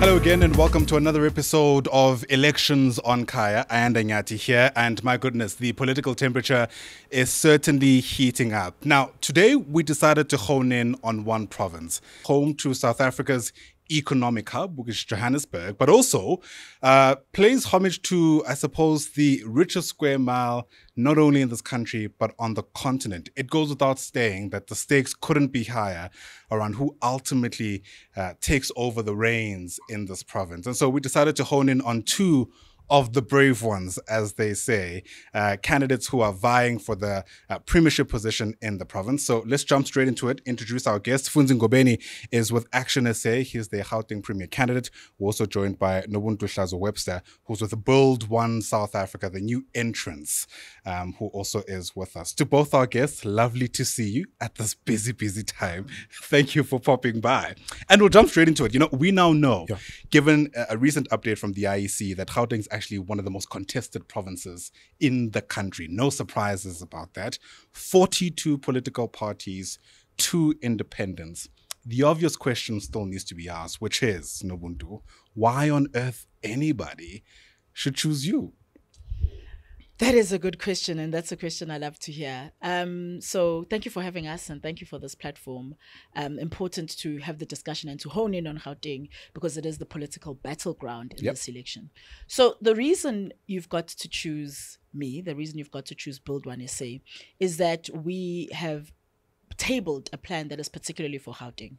Hello again, and welcome to another episode of Elections on Kaya. I am Danyati here, and my goodness, the political temperature is certainly heating up. Now, today we decided to hone in on one province, home to South Africa's economic hub, which is Johannesburg, but also uh, homage to, I suppose, the richest square mile, not only in this country, but on the continent. It goes without saying that the stakes couldn't be higher around who ultimately uh, takes over the reins in this province. And so we decided to hone in on two of the brave ones, as they say, uh, candidates who are vying for the uh, premiership position in the province. So let's jump straight into it. Introduce our guest. Funzi Ngobeni is with Action SA. He's the Gauteng Premier candidate. We're also joined by Nobuntu Hlazo Webster, who's with Build One South Africa, the new entrance, um, who also is with us. To both our guests, lovely to see you at this busy, busy time. Thank you for popping by. And we'll jump straight into it. You know, we now know, yeah. given a, a recent update from the IEC, that Gauteng's actually one of the most contested provinces in the country. No surprises about that. 42 political parties, two independents. The obvious question still needs to be asked, which is, Nobuntu, why on earth anybody should choose you? That is a good question, and that's a question I love to hear. Um, so, thank you for having us, and thank you for this platform. Um, important to have the discussion and to hone in on Gauteng because it is the political battleground in yep. this election. So, the reason you've got to choose me, the reason you've got to choose Build One SA, is that we have tabled a plan that is particularly for Gauteng.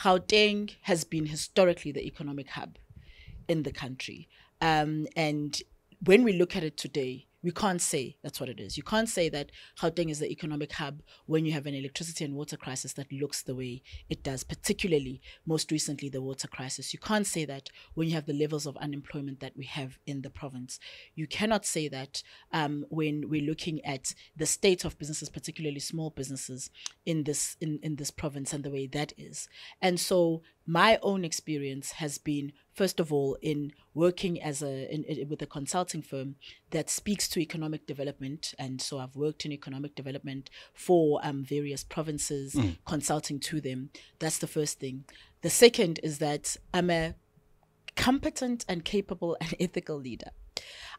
Gauteng has been historically the economic hub in the country, um, and when we look at it today we can't say that's what it is. You can't say that Gauteng is the economic hub when you have an electricity and water crisis that looks the way it does, particularly most recently the water crisis. You can't say that when you have the levels of unemployment that we have in the province. You cannot say that um, when we're looking at the state of businesses, particularly small businesses in this in, in this province and the way that is. And so my own experience has been first of all in working as a in, in, with a consulting firm that speaks to economic development. And so i've worked in economic development for um, various provinces mm. consulting to them. That's the first thing. The second is that i'm a competent and capable and ethical leader.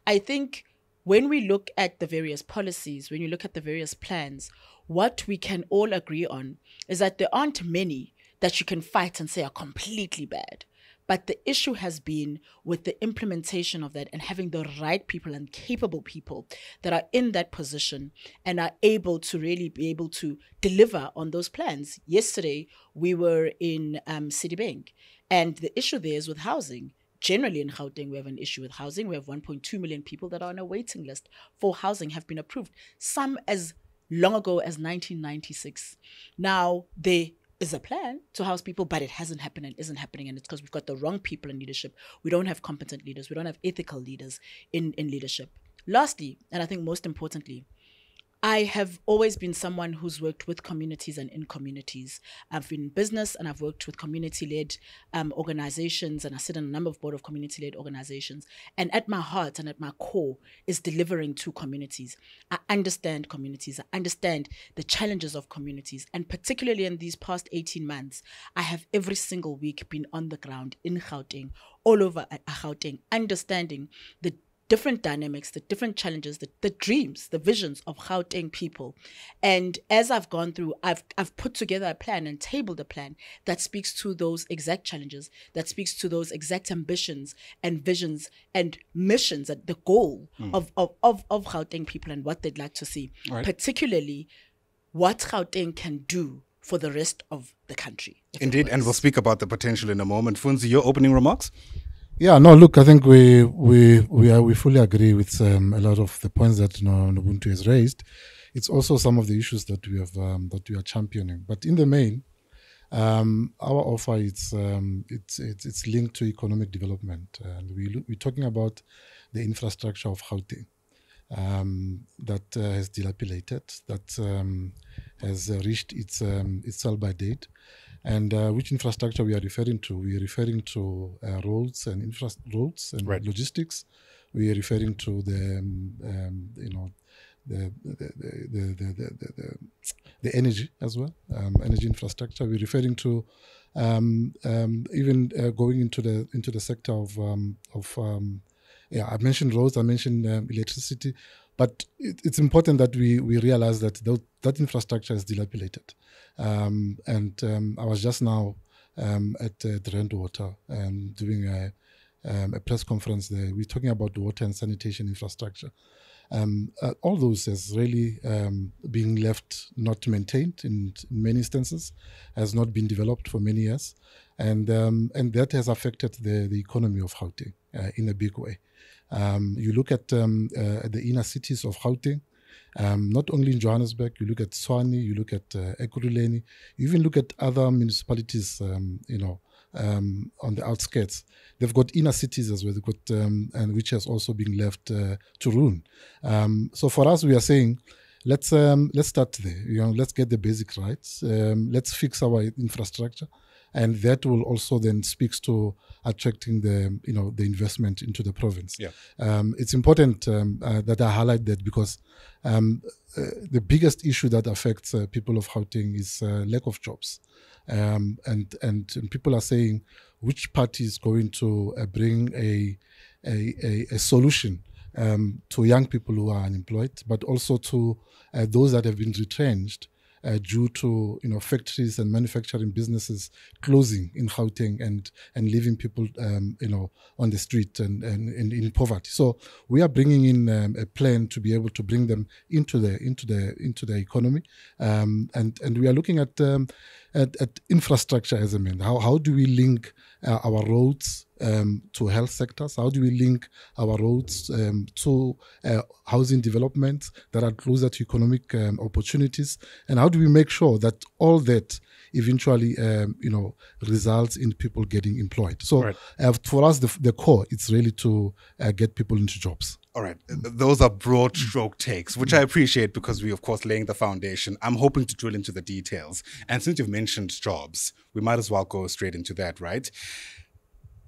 I think when we look at the various policies when you look at the various plans what we can all agree on is that there aren't many that you can fight and say are completely bad. But the issue has been with the implementation of that and having the right people and capable people that are in that position and are able to really be able to deliver on those plans. Yesterday, we were in um, Citibank, and the issue there is with housing generally in Gauteng, we have an issue with housing. We have 1.2 million people that are on a waiting list for housing have been approved, some as long ago as 1996. Now, they is a plan to house people, but it hasn't happened and isn't happening. And it's because we've got the wrong people in leadership. We don't have competent leaders. We don't have ethical leaders in, in leadership. Lastly, and I think most importantly, I have always been someone who's worked with communities and in communities. I've been in business and I've worked with community led um, organizations, and I sit on a number of board of community led organizations. And at my heart and at my core is delivering to communities. I understand communities, I understand the challenges of communities. And particularly in these past 18 months, I have every single week been on the ground in Gauteng, all over Gauteng, understanding the different dynamics, the different challenges, the, the dreams, the visions of Gauteng people. And as I've gone through, I've I've put together a plan and tabled a plan that speaks to those exact challenges, that speaks to those exact ambitions and visions and missions and the goal mm. of, of, of, of Gauteng people and what they'd like to see. Right. Particularly what Gauteng can do for the rest of the country. Indeed, and we'll speak about the potential in a moment. Funzi, your opening remarks? Yeah, no, look, I think we we we are, we fully agree with um, a lot of the points that Nobuntu has raised. It's also some of the issues that we have um, that we are championing. But in the main, um, our offer it's, um, it's it's it's linked to economic development, and we we're talking about the infrastructure of Gauteng um, that uh, has dilapidated, that um, has uh, reached its its sell by date and uh, which infrastructure we are referring to? We are referring to uh, roads and infra- roads and right. logistics. We are referring to the um, um, you know the the the, the, the, the, the energy as well, um, energy infrastructure. We're referring to Um, um, even uh, going into the into the sector of um, of um, yeah, I mentioned roads, I mentioned um, electricity, but it, it's important that we we realize that th- that infrastructure is dilapidated. Um, and um, I was just now um, at uh, the Randwater um, doing a, um, a press conference there. We're talking about water and sanitation infrastructure. Um, uh, all those has really being left not maintained in, in, many instances, has not been developed for many years, and and that has affected the, the economy of Gauteng uh, in a big way. Um, you look at um, uh, the inner cities of Gauteng, um, not only in Johannesburg, you look at Tshwane, you look at uh, you even look at other municipalities, um, you know, um, on the outskirts. They've got inner cities as well, they've got, um, and which has also been left uh, to ruin. So for us, we are saying, let's let's start there. You know, let's get the basic rights. Let's fix our infrastructure and that will also then speaks to attracting the you know the investment into the province. Yeah. Um, it's important um, uh, that I highlight that because um, uh, the biggest issue that affects uh, people of Gauteng is uh, lack of jobs, um, and, and, and people are saying which party is going to uh, bring a a, a, a solution um, to young people who are unemployed, but also to uh, those that have been retrenched uh, due to you know factories and manufacturing businesses closing in Gauteng and and leaving people um, you know on the street and, and, and, in poverty. So we are bringing in um, a plan to be able to bring them into the into the into the economy, um, and and we are looking at, um, at, at infrastructure as a mean. How how do we link uh, our roads um, to health sectors? How do we link our roads um, to uh, housing developments that are closer to economic um, opportunities? And how do we make sure that all that eventually, um, you know, results in people getting employed? So right. uh, for us, the, the, core, it's really to uh, get people into jobs. All right. Those are broad mm. stroke takes, which mm. I appreciate because we, of course, laying the foundation. I'm hoping to drill into the details. And since you've mentioned jobs, we might as well go straight into that, right?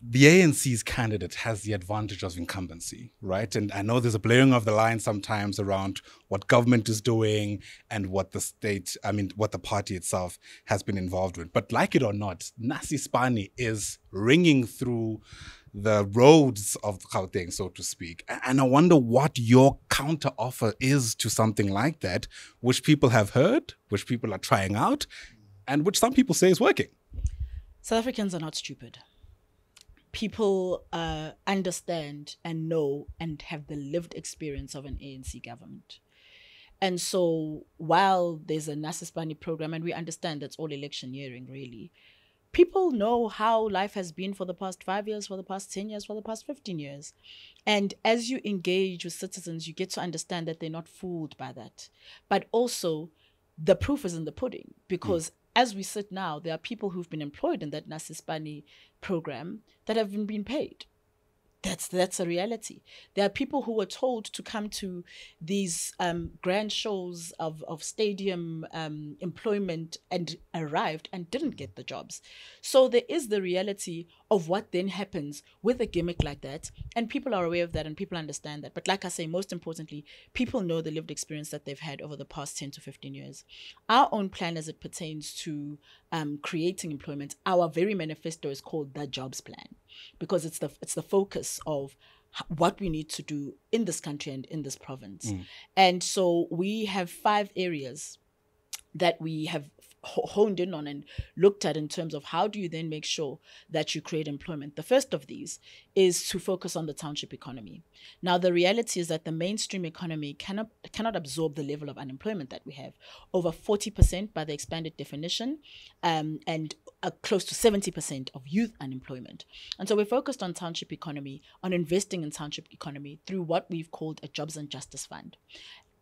the ANC's candidate has the advantage of incumbency, right? And I know there's a blurring of the line sometimes around what government is doing and what the state, I mean, what the party itself has been involved with. But like it or not, Nasi iSpani is ringing through the roads of Gauteng, so to speak. And I wonder what your counter offer is to something like that, which people have heard, which people are trying out, and which some people say is working. South Africans are not stupid people uh, understand and know and have the lived experience of an ANC government. And so while there's a Nasi iSpani program, and we understand that's all electioneering really, people know how life has been for the past five years, for the past 10 years, for the past 15 years. And as you engage with citizens, you get to understand that they're not fooled by that. But also, the proof is in the pudding because mm as we sit now, there are people who've been employed in that Nasi iSpani program that haven't been paid. That's that's a reality. There are people who were told to come to these um, grand shows of of stadium um, employment and arrived and didn't get the jobs. So there is the reality of what then happens with a gimmick like that, and people are aware of that and people understand that. But like I say, most importantly, people know the lived experience that they've had over the past ten to fifteen years. Our own plan, as it pertains to um, creating employment, our very manifesto is called the Jobs Plan because it's the it's the focus of what we need to do in this country and in this province. Mm. And so we have five areas that we have honed in on and looked at in terms of how do you then make sure that you create employment. The first of these is to focus on the township economy. Now the reality is that the mainstream economy cannot cannot absorb the level of unemployment that we have. Over 40% by the expanded definition um, and uh, close to 70% of youth unemployment. And so we're focused on township economy, on investing in township economy through what we've called a jobs and justice fund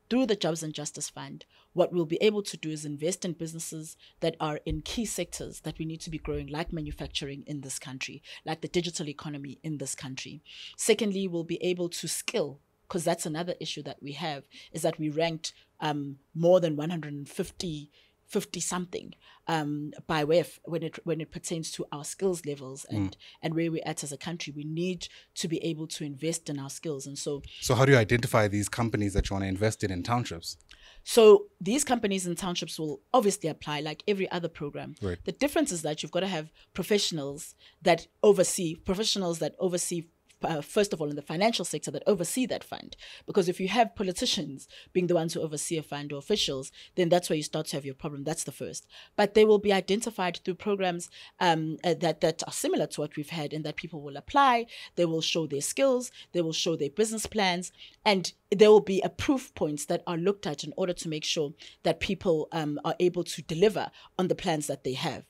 through the Jobs and Justice Fund, what we'll be able to do is invest in businesses that are in key sectors that we need to be growing, like manufacturing in this country, like the digital economy in this country. Secondly, we'll be able to skill because that's another issue that we have is that we ranked um, more than 150 50 something um, by way of when it when it pertains to our skills levels and mm. and where we're at as a country we need to be able to invest in our skills and so so how do you identify these companies that you want to invest in in townships So these companies and townships will obviously apply like every other program. Right. The difference is that you've got to have professionals that oversee professionals that oversee uh, first of all in the financial sector that oversee that fund. Because if you have politicians being the ones who oversee a fund or officials then that's where you start to have your problem. That's the first. But they will be identified through programs um, uh, that that are similar to what we've had in that people will apply. They will show their skills. They will show their business plans. And there will be a proof points that are looked at in order to make sure that people um, are able to deliver on the plans that they have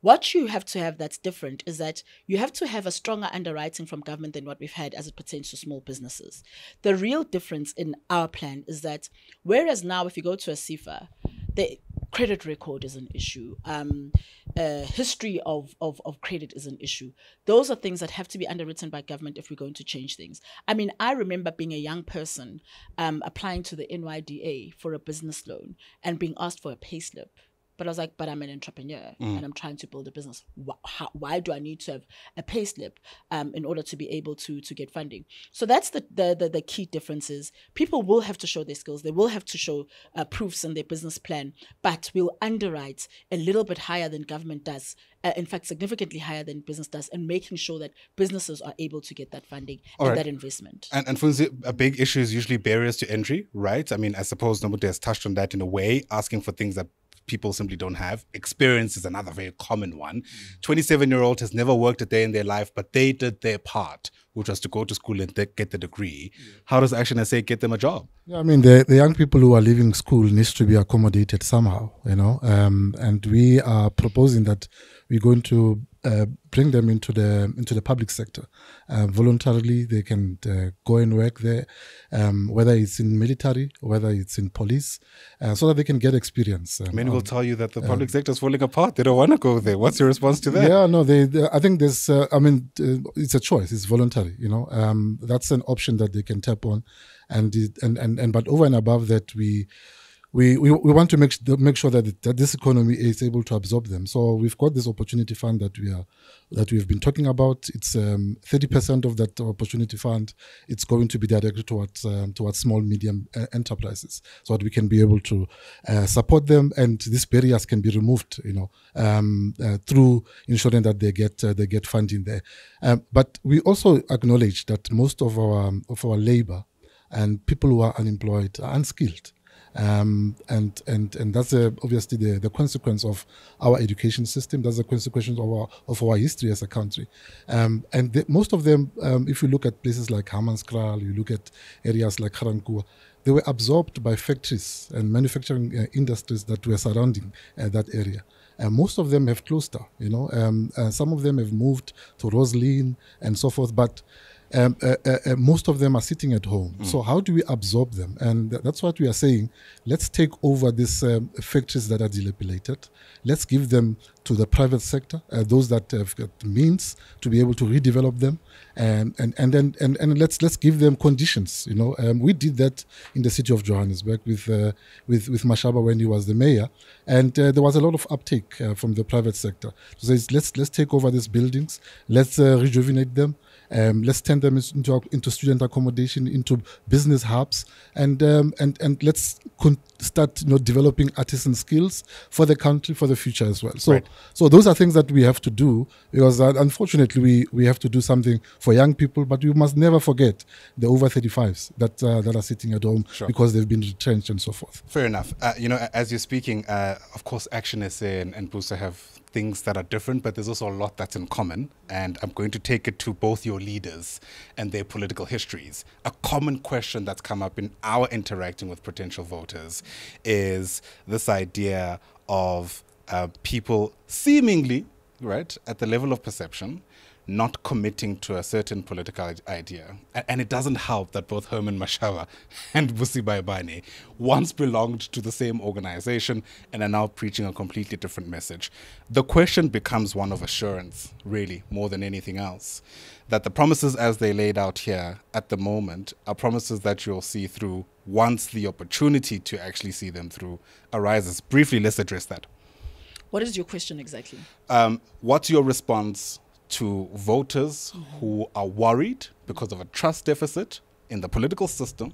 what you have to have that's different is that you have to have a stronger underwriting from government than what we've had as it pertains to small businesses. The real difference in our plan is that whereas now, if you go to a SEFA, the credit record is an issue. Um, uh, history of, of, of credit is an issue. Those are things that have to be underwritten by government if we're going to change things. I mean, I remember being a young person um, applying to the NYDA for a business loan and being asked for a payslip but I was like, but I'm an entrepreneur Mm. and I'm trying to build a business. Why, how, why do I need to have a pay slip um, in order to be able to to get funding? So that's the the, the, the key differences. People will have to show their skills. They will have to show uh, proofs in their business plan, but we'll underwrite a little bit higher than government does. Uh, in fact, significantly higher than business does, and making sure that businesses are able to get that funding and right. that investment. And, and Funzi, a big issue is usually barriers to entry, right? I mean, I suppose Nobuntu has touched on that in a way, asking for things that people simply don't have. Experience is another very common one. 27 year old has never worked a day in their life, but they did their part, which was to go to school and get the degree. How does Action SA get them a job? Yeah, I mean, the, the young people who are leaving school needs to be accommodated somehow, you know, um, and we are proposing that we're going to uh, bring them into the into the public sector uh, voluntarily. They can uh, go and work there, um, whether it's in military, whether it's in police, uh, so that they can get experience. Um, Many will tell you that the public sector is falling apart. They don't want to go there. What's your response to that? Yeah, no, they, they- I think there's, uh, I mean, uh, it's a choice. It's voluntary, you know. Um, that's an option that they can tap on, and it, and and and but over and above that, we. We, we, want to make, make sure that, that this economy is able to absorb them. So we've got this opportunity fund that we are that we've been talking about. It's um, 30% of that opportunity fund. It's going to be directed towards um, towards small medium uh, enterprises, so that we can be able to uh, support them, and these barriers can be removed. You know, um, uh, through ensuring that they get uh, they get funding there. Um, but we also acknowledge that most of our of our labor and people who are unemployed are unskilled um, and and and that's uh, obviously the, the consequence of our education system. That's the consequence of our of our history as a country, um, and the, most of them, um, if you look at places like Hammanskraal, you look at areas like Garankuwa, they were absorbed by factories and manufacturing uh, industries that were surrounding uh, that area. Uh, most of them have closed down. You know, um, uh, some of them have moved to Rosslyn and so forth, but um, uh, uh, uh, most of them are sitting at home. So how do we absorb them? And th- that's what we are saying. Let's take over these um, factories that are dilapidated. Let's give them to the private sector, uh, those that have got means to be able to redevelop them, and and and then and, and let's let's give them conditions. You know, um, we did that in the city of Johannesburg with uh, with with Mashaba when he was the mayor, and uh, there was a lot of uptake uh, from the private sector. So let's let's take over these buildings, let's uh, rejuvenate them. Um, let's turn them into into student accommodation, into business hubs, and um, and and let's con- start you know developing artisan skills for the country for the future as well. So Right. so those are things that we have to do because uh, unfortunately we we have to do something for young people, but we must never forget the over 35s that uh, that are sitting at home Sure. because they've been retrenched and so forth. Fair enough. Uh, you know, as you're speaking, uh, of course, Action SA and, and BOSA have things that are different, but there's also a lot that's in common. And I'm going to take it to both your leaders and their political histories. A common question that's come up in our interacting with potential voters is this idea of uh, people seemingly, right, at the level of perception, not committing to a certain political idea. And it doesn't help that both Herman Mashaba and Mmusi Maimane once belonged to the same organization and are now preaching a completely different message. The question becomes one of assurance, really, more than anything else. That the promises as they laid out here at the moment are promises that you'll see through once the opportunity to actually see them through arises. Briefly, let's address that. What is your question exactly? Um, what's your response to voters who are worried because of a trust deficit in the political system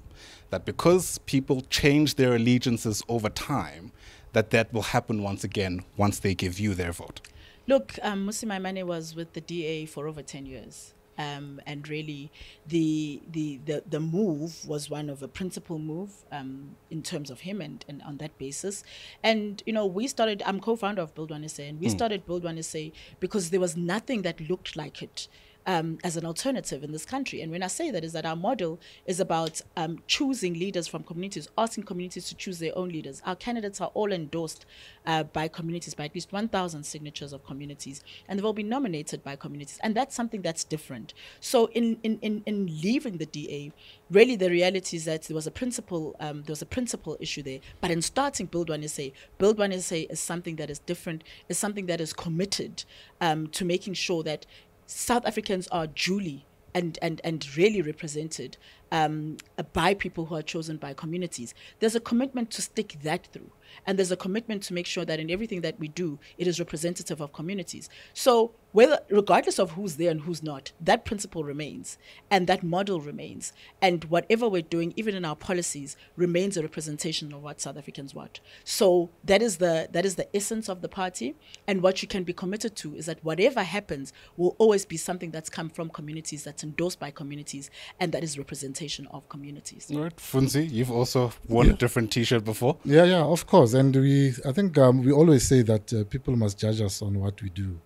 that because people change their allegiances over time, that that will happen once again once they give you their vote? Look, um, Mmusi Maimane was with the DA for over 10 years. Um, and really, the, the the the move was one of a principal move um, in terms of him, and, and on that basis, and you know we started. I'm co-founder of Build One SA, and we mm. started Build One SA because there was nothing that looked like it um, as an alternative in this country. And when I say that, is that our model is about um, choosing leaders from communities, asking communities to choose their own leaders. Our candidates are all endorsed uh, by communities, by at least 1,000 signatures of communities, and they've all been nominated by communities. And that's something that's different. So in, in, in, in leaving the DA, really the reality is that there was a principle, um, there was a principle issue there. But in starting Build One SA, Build One SA is something that is different, is something that is committed um, to making sure that South Africans are duly and, and, and really represented um, by people who are chosen by communities. There's a commitment to stick that through. And there's a commitment to make sure that in everything that we do, it is representative of communities. So whether regardless of who's there and who's not, that principle remains and that model remains. And whatever we're doing, even in our policies, remains a representation of what South Africans want. So that is the that is the essence of the party. And what you can be committed to is that whatever happens will always be something that's come from communities, that's endorsed by communities, and that is representation of communities. Right. Funzi, you've also worn yeah. a different t shirt before. Yeah, yeah, of course. And we I think um, we always say that uh, people must judge us on what we do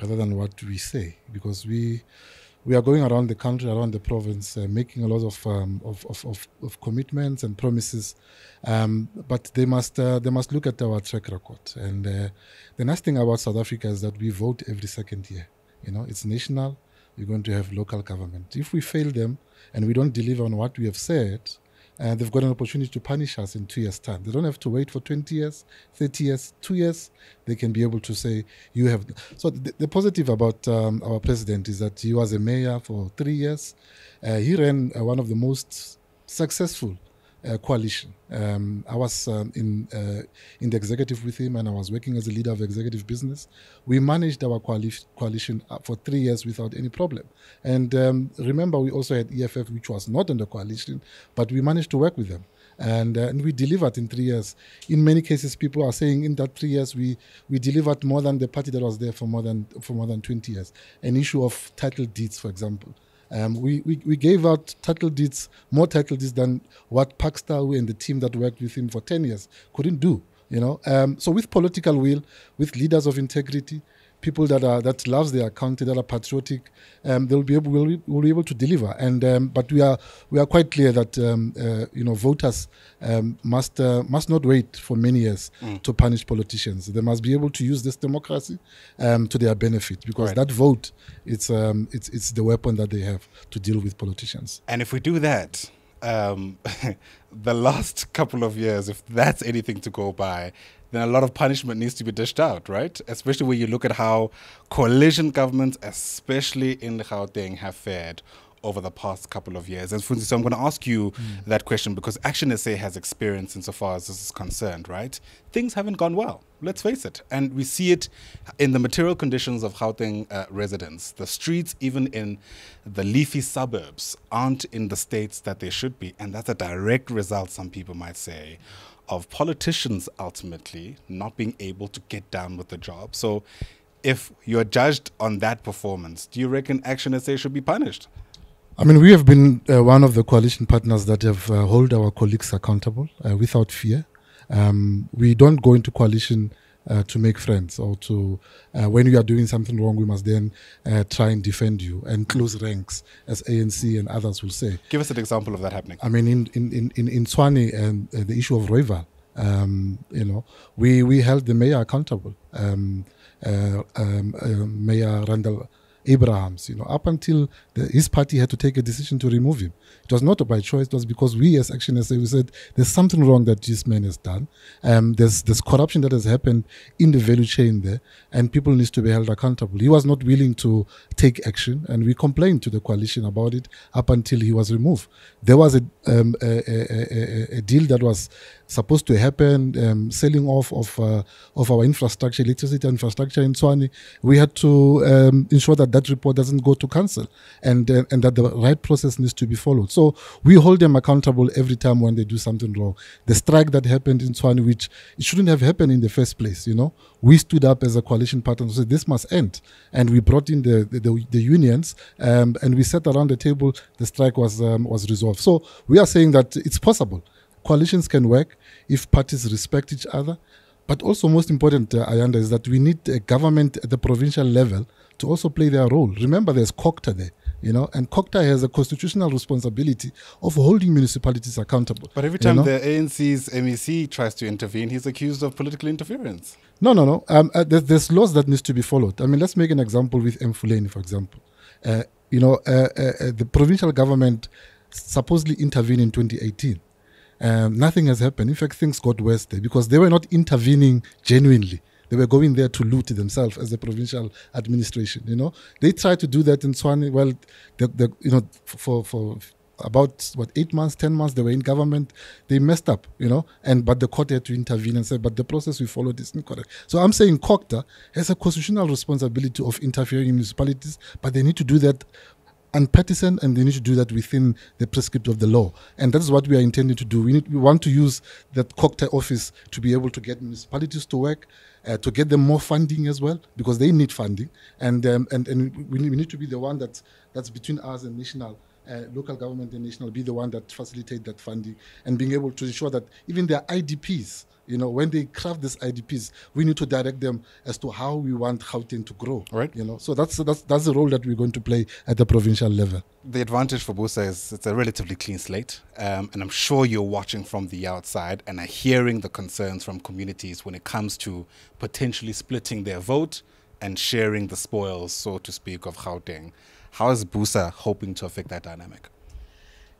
rather than what we say, because we we are going around the country, around the province, uh, making a lot of, um, of, of, of, of, commitments and promises, um, but they must uh, they must look at our track record. And uh, the nice thing about South Africa is that we vote every second year. You know, it's national. We're going to have local government. If we fail them and we don't deliver on what we have said, and they've got an opportunity to punish us in two years' time. They don't have to wait for 20 years, 30 years, two years. They can be able to say, You have. So, the, the positive about um, our president is that he was a mayor for three years. Uh, he ran uh, one of the most successful uh, coalition. Um, I was um, in uh, in the executive with him, and I was working as a leader of executive business. We managed our coali- coalition uh, for three years without any problem. And um, remember, we also had EFF, which was not in the coalition, but we managed to work with them. And, uh, and we delivered in three years. In many cases, people are saying in that three years we, we delivered more than the party that was there for more than for more than 20 years. An issue of title deeds, for example. Um, we, we, we gave out title deeds, more title deeds than what Parks Tau and the team that worked with him for 10 years couldn't do. You know, um, so with political will, with leaders of integrity, people that are that loves their country, that are patriotic, um, they'll be able will, will be able to deliver. And um, but we are we are quite clear that um, uh, you know voters um, must uh, must not wait for many years mm. to punish politicians. They must be able to use this democracy um, to their benefit because right. that vote it's um, it's it's the weapon that they have to deal with politicians. And if we do that. Um, the last couple of years, if that's anything to go by, then a lot of punishment needs to be dished out, right? Especially when you look at how coalition governments, especially in the Gauteng, have fared over the past couple of years. And Funzi, so I'm going to ask you mm. that question because Action SA has experience insofar as this is concerned, right? Things haven't gone well, let's face it. And we see it in the material conditions of Gauteng uh, residents. The streets, even in the leafy suburbs, aren't in the states that they should be. And that's a direct result, some people might say, of politicians ultimately not being able to get down with the job. So, if you're judged on that performance, do you reckon Action SA should be punished? I mean, we have been uh, one of the coalition partners that have uh, hold our colleagues accountable uh, without fear. Um, we don't go into coalition uh, to make friends or to uh, when you are doing something wrong we must then uh, try and defend you and close ranks as ANC and others will say. Give us an example of that happening. I mean in in in in, in and uh, the issue of Rooiwal um, you know we we held the mayor accountable. Um, uh, um, uh, Mayor Randall Abrahams, you know, up until the, his party had to take a decision to remove him. It was not by choice. It was because we, as Action SA, we said there's something wrong that this man has done. Um, there's there's corruption that has happened in the value chain there, and people need to be held accountable. He was not willing to take action, and we complained to the coalition about it up until he was removed. There was a um, a, a, a, a deal that was supposed to happen, um, selling off of uh, of our infrastructure, electricity infrastructure in Tshwane. We had to um, ensure that that report doesn't go to council and uh, and that the right process needs to be followed. So we hold them accountable every time when they do something wrong. The strike that happened in Tshwane, which it shouldn't have happened in the first place, you know, we stood up as a coalition partner and said this must end, and we brought in the the, the, the unions um, and we sat around the table. The strike was um, was resolved. So we are saying that it's possible. Coalitions can work if parties respect each other. But also, most important, uh, Ayanda, is that we need a government at the provincial level to also play their role. Remember, there's COGTA there, you know, and COGTA has a constitutional responsibility of holding municipalities accountable. But every time you know? the ANC's MEC tries to intervene, he's accused of political interference. No, no, no. Um, uh, there's, there's, laws that needs to be followed. I mean, let's make an example with Emfuleni, for example. Uh, you know, uh, uh, uh, the provincial government supposedly intervened in 2018 um, nothing has happened. In fact, things got worse there because they were not intervening genuinely. They were going there to loot themselves as the provincial administration. You know, they tried to do that in Tshwane. Well, the, the, you know, for for about what eight months, ten months, they were in government. They messed up, you know, and but the court had to intervene and say, but the process we followed is incorrect. So I'm saying COGTA has a constitutional responsibility of interfering in municipalities, but they need to do that and unpartisan and they need to do that within the prescript of the law. And that is what we are intending to do. We, need, we want to use that COGTA office to be able to get municipalities to work, uh, to get them more funding as well, because they need funding. And, um, and, and we, we need to be the one that's, that's between us and national. Uh, local government and national be the one that facilitate that funding and being able to ensure that even their IDPs you know, when they craft these IDPs, we need to direct them as to how we want Gauteng to grow. Right. You know, so that's that's that's the role that we're going to play at the provincial level. The advantage for BOSA is it's a relatively clean slate, um, and I'm sure you're watching from the outside and are hearing the concerns from communities when it comes to potentially splitting their vote and sharing the spoils, so to speak, of Gauteng. How is BOSA hoping to affect that dynamic?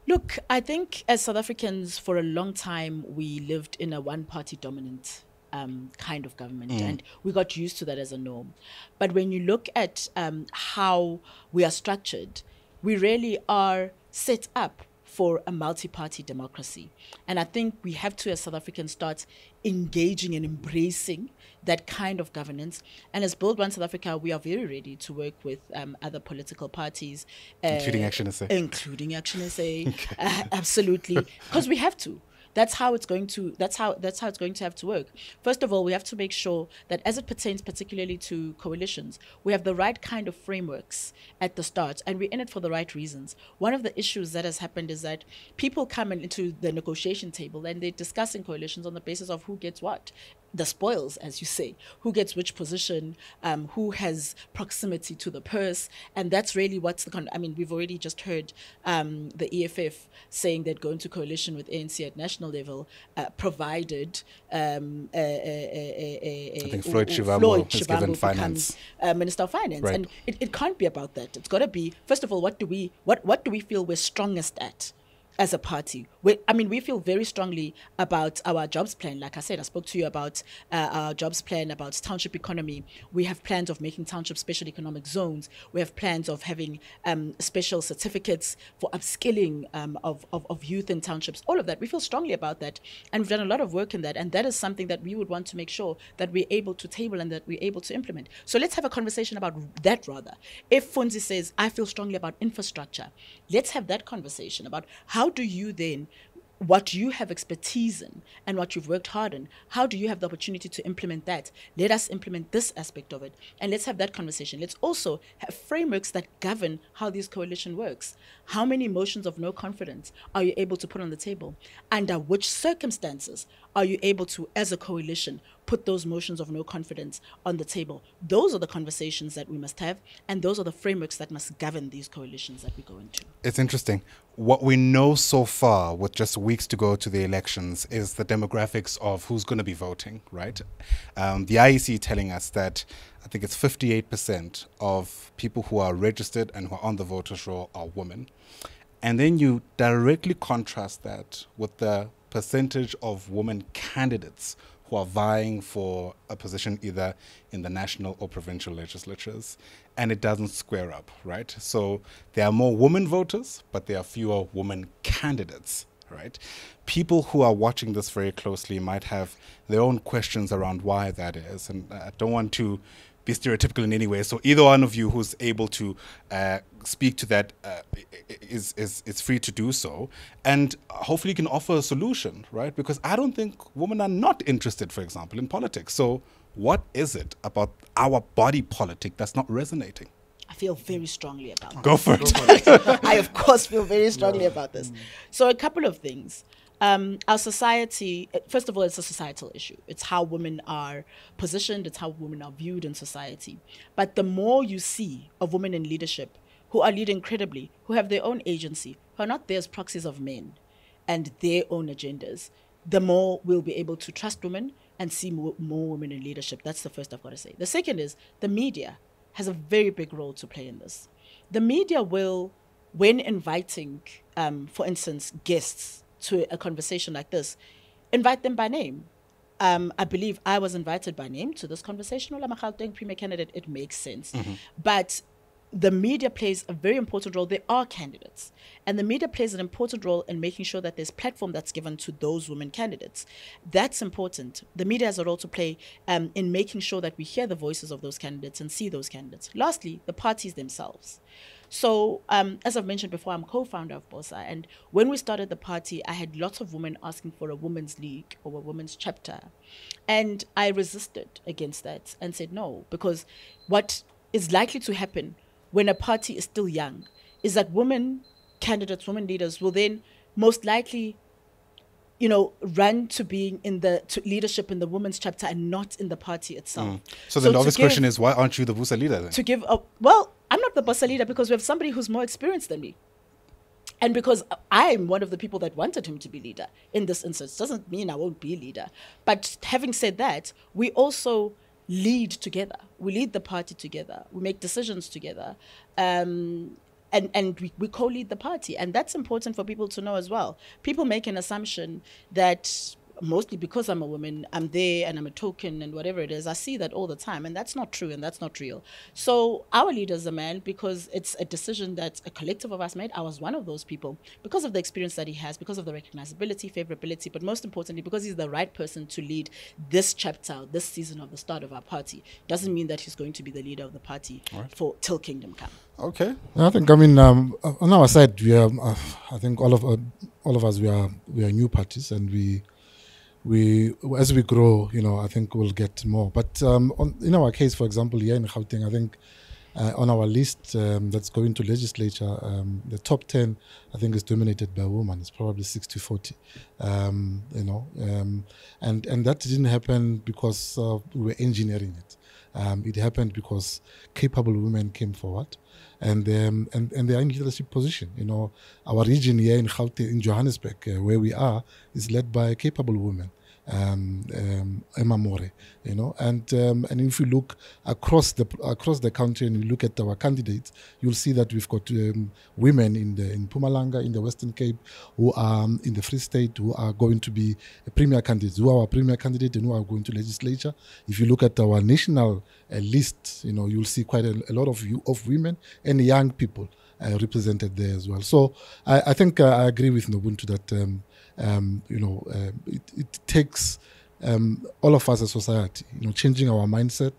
Look, I think as South Africans, for a long time, we lived in a one party dominant um, kind of government, mm. and we got used to that as a norm. But when you look at um, how we are structured, we really are set up for a multi party democracy. And I think we have to, as South Africans, start engaging and embracing that kind of governance. And as Build One South Africa, we are very ready to work with um, other political parties, uh, including Action SA. Including Action SA, okay. uh, absolutely, because we have to that's how it's going to that's how that's how it's going to have to work. First of all we have to make sure that as it pertains particularly to coalitions we have the right kind of frameworks at the start and we're in it for the right reasons. One of the issues that has happened is that people come into the negotiation table and they're discussing coalitions on the basis of who gets what the spoils, as you say, who gets which position, um, who has proximity to the purse, and that's really what's the con. I mean, we've already just heard um, the EFF saying they'd go into coalition with ANC at national level, uh, provided um, a, a, a, I think Floyd Shivambu has given finance, uh, Minister of Finance, right. and it, it can't be about that. It's got to be first of all, what do we what what do we feel we're strongest at? As a party. We, I mean, we feel very strongly about our jobs plan. Like I said, I spoke to you about uh, our jobs plan, about township economy. We have plans of making townships special economic zones. We have plans of having um, special certificates for upskilling um, of, of, of, youth in townships. All of that. We feel strongly about that. And we've done a lot of work in that. And that is something that we would want to make sure that we're able to table and that we're able to implement. So let's have a conversation about that rather. If Funzi says, I feel strongly about infrastructure, let's have that conversation about how how do you then what you have expertise in and what you've worked hard in, how do you have the opportunity to implement that? Let us implement this aspect of it and let's have that conversation. Let's also have frameworks that govern how this coalition works. How many motions of no confidence are you able to put on the table? Under which circumstances are you able to, as a coalition, put those motions of no confidence on the table? Those are the conversations that we must have, and those are the frameworks that must govern these coalitions that we go into. It's interesting. What we know so far, with just weeks to go to the elections, is the demographics of who's going to be voting, right? Um, the IEC telling us that I think it's 58% of people who are registered and who are on the voters roll are women. And then you directly contrast that with the percentage of women candidates who are vying for a position either in the national or provincial legislatures, and it doesn't square up, right? So there are more women voters, but there are fewer women candidates, right? People who are watching this very closely might have their own questions around why that is, and I don't want to be stereotypical in any way. So either one of you who's able to uh, speak to that uh, is, is is free to do so, and hopefully you can offer a solution, right? Because I don't think women are not interested, for example, in politics. So what is it about our body politic that's not resonating? I feel very strongly about Go for it. I, of course, feel very strongly about this. So, a couple of things. Um, our society, first of all, it's a societal issue. It's how women are positioned, it's how women are viewed in society. But the more you see of women in leadership who are leading credibly, who have their own agency, who are not there as proxies of men and their own agendas, the more we'll be able to trust women and see more, more women in leadership. That's the first I've got to say. The second is the media has a very big role to play in this. The media will, when inviting, um, for instance, guests to a conversation like this, invite them by name. Um, I believe I was invited by name to this conversation. Ola Gauteng Premier candidate, it makes sense. But the media plays a very important role. There are candidates, and the media plays an important role in making sure that there's platform that's given to those women candidates. That's important. The media has a role to play um, in making sure that we hear the voices of those candidates and see those candidates. Lastly, the parties themselves. So, um, as I've mentioned before, I'm co-founder of BOSA, and when we started the party, I had lots of women asking for a women's league or a women's chapter, and I resisted against that and said no because what is likely to happen when a party is still young is that women candidates, women leaders will then most likely you know, run to being in the to leadership in the women's chapter and not in the party itself. So then the obvious give- question is, why aren't you the BOSA leader then? to give a well, I'm not the BOSA leader because we have somebody who's more experienced than me. And because I'm one of the people that wanted him to be leader in this instance, doesn't mean I won't be leader. But having said that, we also lead together. We lead the party together. We make decisions together. Um, and, and we, we co-lead the party. And that's important for people to know as well. People make an assumption that mostly because I'm a woman, I'm there and I'm a token and whatever it is. I see that all the time, and that's not true and that's not real. So our leader is a man because it's a decision that a collective of us made. I was one of those people because of the experience that he has, because of the recognizability, favorability, but most importantly, because he's the right person to lead this chapter, this season of the start of our party. Doesn't mean that he's going to be the leader of the party for till kingdom come. Okay. I think I mean um, on our side we are. Uh, I think all of uh, all of us we are we are new parties and we we as we grow, you know, I think we'll get more. But um, on, in our case, for example, here in Gauteng, I think uh, on our list um, that's going to legislature, um, the top ten, I think, is dominated by women. It's probably 60-40, um, you know, um, and and that didn't happen because uh, we were engineering it. Um, it happened because capable women came forward, and um, and and they are in leadership position. You know, our region here in Gauteng, in Johannesburg, uh, where we are, is led by a capable women. Um, um, Emma More, you know, and um, and if you look across the across the country and you look at our candidates, you'll see that we've got um, women in the in Mpumalanga, in the Western Cape, who are um, in the Free State, who are going to be premier candidates, who are our premier candidate and who are going to legislature. If you look at our national uh, list, you know, you'll see quite a, a lot of you of women and young people uh, represented there as well. So I, I think uh, I agree with Nobuntu that um, you know uh, it, it takes um, all of us as society, you know, changing our mindset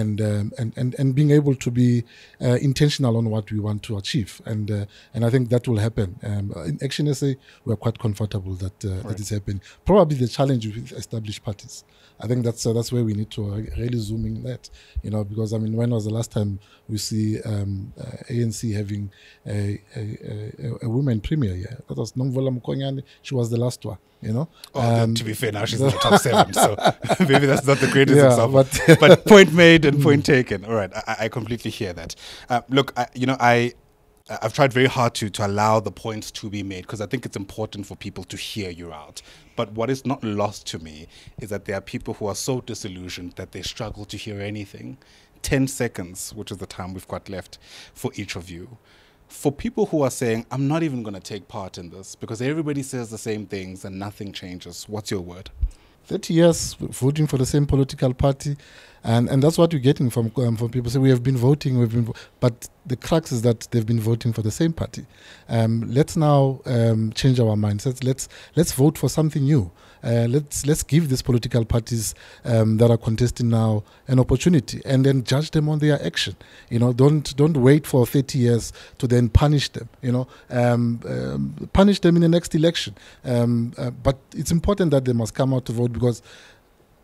and um, and, and and being able to be uh, intentional on what we want to achieve, and uh, and I think that will happen. Um, in Action SA, we are quite comfortable that uh, that is happening. Probably the challenge with established parties. I think that's uh, that's where we need to uh, really zoom in that, you know, because I mean, when was the last time we see um, uh, ANC having a, a, a, a woman premier? Yeah, that was Nomvula Mokonyane. She was the last one, you know. Oh, Um, to be fair, now she's in the top seven, so maybe that's not the greatest Yeah, example. but- But, point made and point taken. All right, I, I completely hear that. Uh, look, I, you know, I I've tried very hard to to allow the points to be made because I think it's important for people to hear you out. But what is not lost to me is that there are people who are so disillusioned that they struggle to hear anything. Ten seconds, which is the time we've got left for each of you. For people who are saying, I'm not even going to take part in this because everybody says the same things and nothing changes, what's your word? 30 years voting for the same political party. and and that's what you're getting from um, from people. Say we have been voting, we've been, vo-" but the crux is that they've been voting for the same party. Um, let's now um, change our mindsets. Let's let's vote for something new. Uh, let's let's give these political parties um, that are contesting now an opportunity, and then judge them on their action. You know, don't don't wait for 30 years to then punish them. You know, um, um, punish them in the next election. Um, uh, but it's important that they must come out to vote because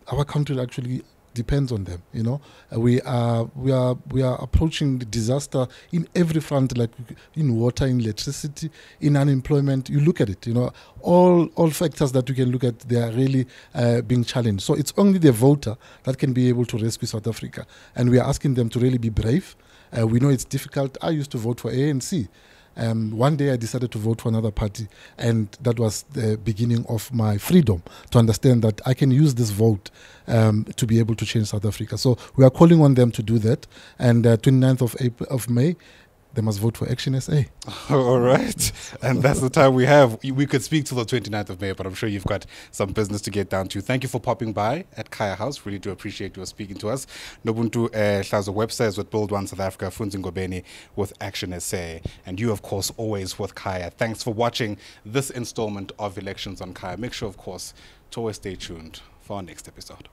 our country actually depends on them. You know, uh, we are we are we are approaching the disaster in every front, like in water, in electricity, in unemployment. You look at it. You know, all all factors that you can look at, they are really uh, being challenged. So it's only the voter that can be able to rescue South Africa, and we are asking them to really be brave. Uh, we know it's difficult. I used to vote for ANC. Um, one day I decided to vote for another party, and that was the beginning of my freedom to understand that I can use this vote um, to be able to change South Africa. So we are calling on them to do that. And uh, 29th of April, of May, they must vote for Action SA. All right. And that's the time we have. We could speak till the 29th of May, but I'm sure you've got some business to get down to. Thank you for popping by at Kaya House. Really do appreciate you speaking to us. Nobuntu uh, Hlazo-Webster with Build One South Africa, Funzi Ngobeni with Action SA, and you, of course, always with Kaya. Thanks for watching this installment of Elections on Kaya. Make sure, of course, to always stay tuned for our next episode.